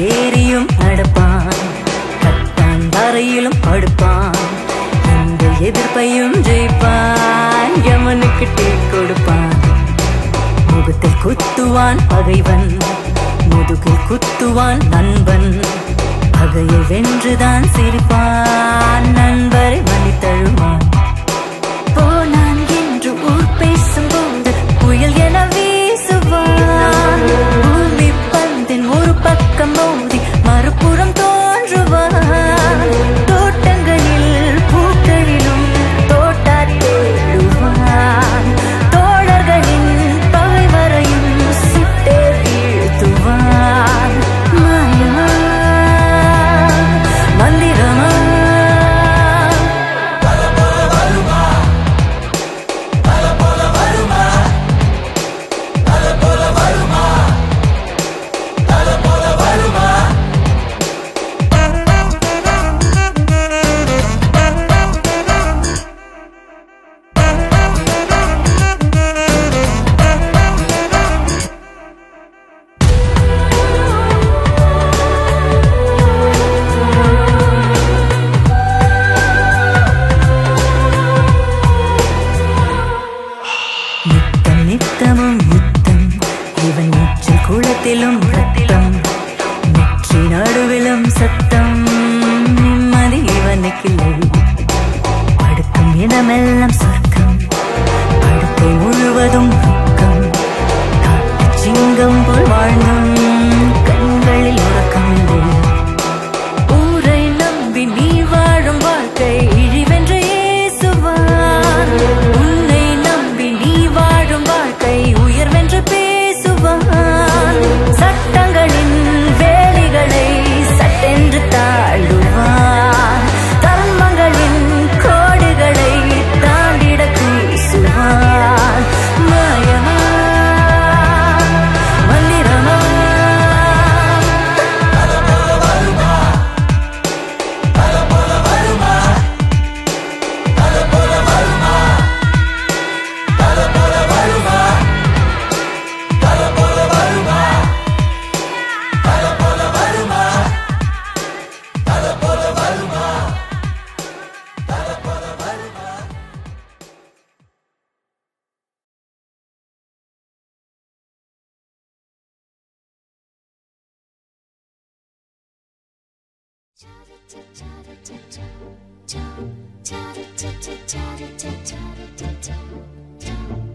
ஏரியும் நடப்பான் கட்டான் வரையிலும் படுப்பான். இந்த எதிர்ப்பையும் ஜெயிப்பான். யமனுக்கு டீ கொடுப்பான். முகத்தில் குத்துவான் பகைவன். முதுகில் குத்துவான் நண்பன். பகையை வென்றுதான் சிரிப்பான். நண்பரை மணி telón. Chow, chow, chow, chow, chow, chow, chow, chow, chow, chow, chow, chow, chow, chow, chow, chow,